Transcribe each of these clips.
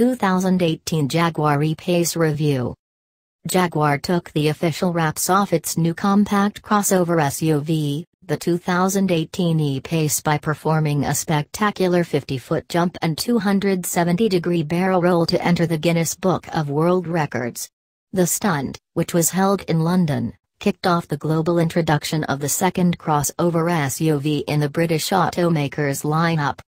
2018 Jaguar E-Pace Review. Jaguar took the official wraps off its new compact crossover SUV, the 2018 E-Pace by performing a spectacular 50-foot jump and 270-degree barrel roll to enter the Guinness Book of World Records. The stunt, which was held in London, kicked off the global introduction of the second crossover SUV in the British automaker's lineup.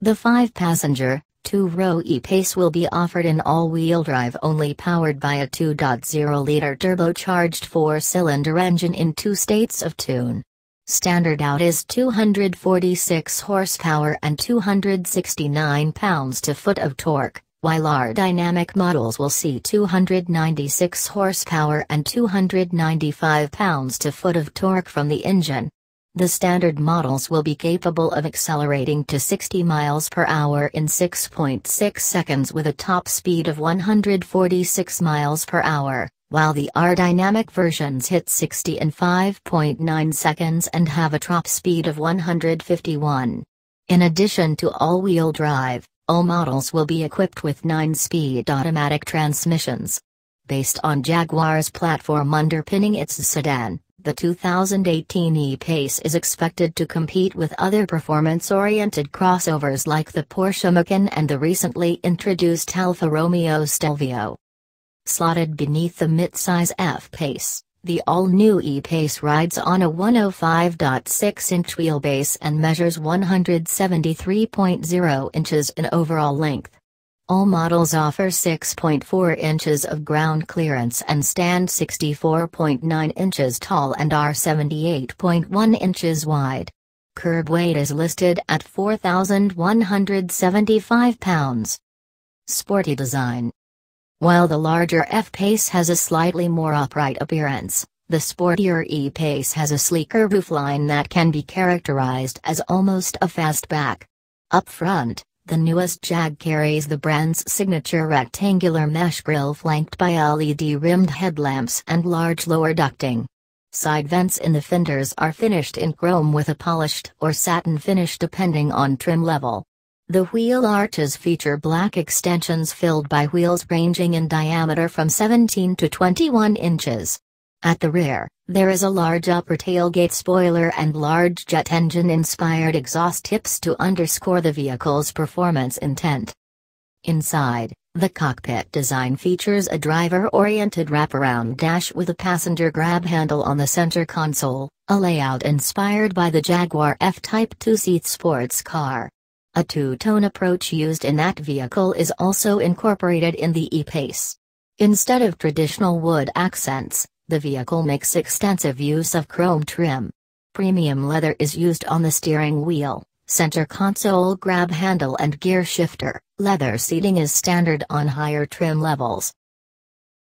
The five-passenger, two-row E-Pace will be offered in all-wheel drive only powered by a 2.0-liter turbocharged four-cylinder engine in two states of tune. Standard out is 246 horsepower and 269 pounds-to-foot of torque, while R dynamic models will see 296 horsepower and 295 pounds-to-foot of torque from the engine. The standard models will be capable of accelerating to 60 miles per hour in 6.6 seconds with a top speed of 146 miles per hour, while the R dynamic versions hit 60 in 5.9 seconds and have a top speed of 151. In addition to all-wheel drive, all models will be equipped with 9-speed automatic transmissions. Based on Jaguar's platform underpinning its sedan, the 2018 E-Pace is expected to compete with other performance-oriented crossovers like the Porsche Macan and the recently introduced Alfa Romeo Stelvio. Slotted beneath the midsize F-Pace, the all-new E-Pace rides on a 105.6-inch wheelbase and measures 173.0 inches in overall length. All models offer 6.4 inches of ground clearance and stand 64.9 inches tall and are 78.1 inches wide. Curb weight is listed at 4,175 pounds. Sporty design while the larger F-Pace has a slightly more upright appearance, the sportier E-Pace has a sleeker roofline that can be characterized as almost a fastback. Up front, the newest Jag carries the brand's signature rectangular mesh grille flanked by LED-rimmed headlamps and large lower ducting. Side vents in the fenders are finished in chrome with a polished or satin finish depending on trim level. The wheel arches feature black extensions filled by wheels ranging in diameter from 17 to 21 inches. At the rear, there is a large upper tailgate spoiler and large jet engine-inspired exhaust tips to underscore the vehicle's performance intent. Inside, the cockpit design features a driver-oriented wraparound dash with a passenger grab handle on the center console, a layout inspired by the Jaguar F-Type two-seat sports car. A two-tone approach used in that vehicle is also incorporated in the E-Pace. Instead of traditional wood accents, the vehicle makes extensive use of chrome trim. Premium leather is used on the steering wheel, center console grab handle and gear shifter. Leather seating is standard on higher trim levels.